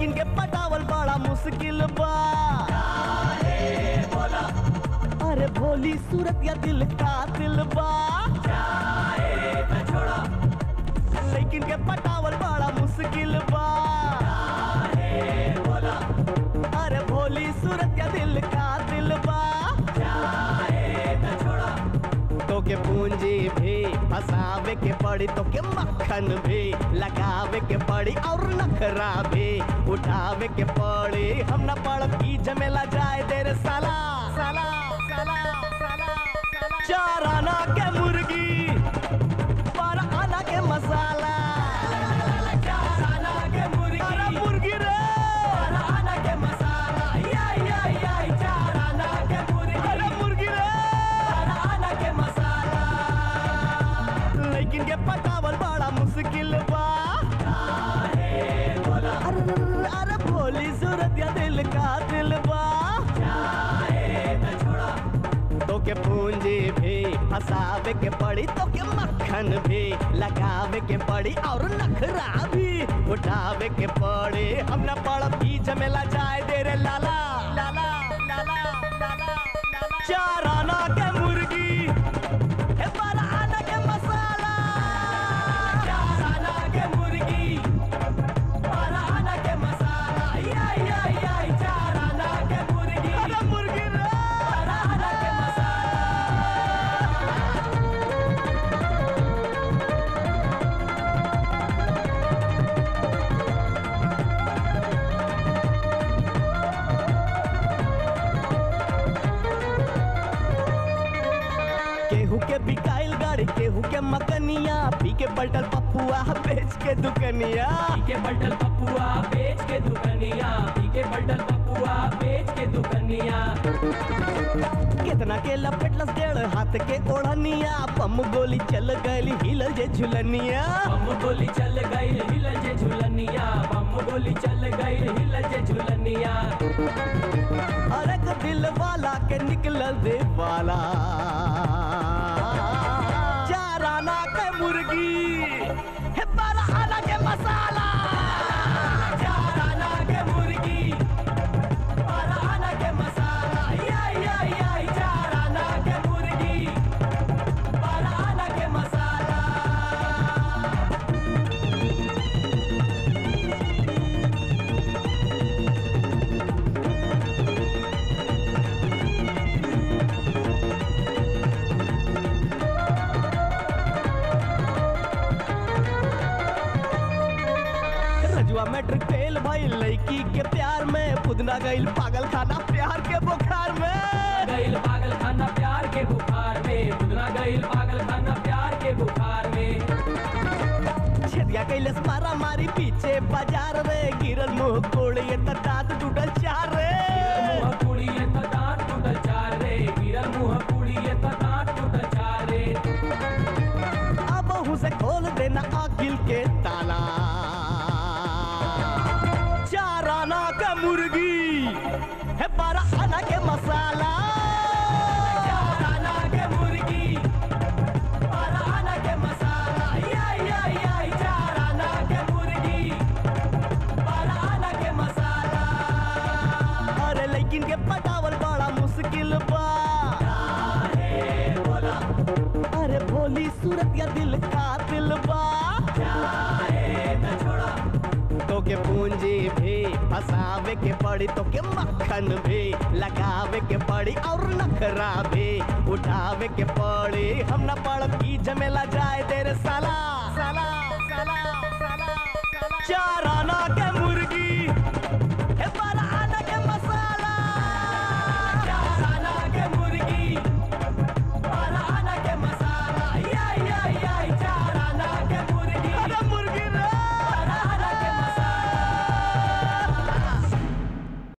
लेकिन के पटावल बड़ा मुश्किल बा। अरे भोली सूरत या दिल का दिल बा। लेकिन के पटावल बड़ा मुश्किल बा। अरे भोली सूरत या दिल भी फसावे के पड़ी तो के मक्खन भी, लगावे के पड़ी और नखरा भी। उठावे के पड़ी, हम न पड़ की जमेला जाए देर साला दिल का दिल तो के पूंजी भी फसावे के पड़ी तो के मक्खन भी लगावे के पड़ी, और नखरा भी उठावे के पड़ी। हम ना पड़ बीच में ला जाए दे रे लाला। केहू के बिकाइल गाड़ी केहू के मकनिया। पी के पलटल पपुआ बेच के दुकनिया। पी के बटल पपुआ बेच के दुकनिया। पी के बटल पपुआ बेच के दुकनिया। कितना के लपेटलस डेढ़ हाथ के ओढ़निया। बम गोली चल गई हिलल जे झुलनिया। बम गोली चल गई हिल जे झुलनिया। बम गोली चल गई हिल जे झुलनिया। अरे दिल वाला के निकल दे वाला रजुआ मैट्रिक फेल भाई। लड़की के प्यार में पुदना गईल पागल खाना प्यार के बुखार में। गईल पागल खाना प्यार के बुखार में। पुदना गईल पागल खाना प्यार के बुखार में। छेदिया कैलस मारा मारी पीछे बाज़ार में। गिरल मुँह कोड़े दांत टूटल का मुर्गी है बारह आना के मसाला। सूरत या दिल का दिल बा। हसावे के पड़ी तो के मक्खन भी लगावे के पड़ी और नखरा भी उठावे के पड़ी हम न पड़ की जमेला जाए तेरे साला साला साला साला, साला, साला, साला। चारा ना के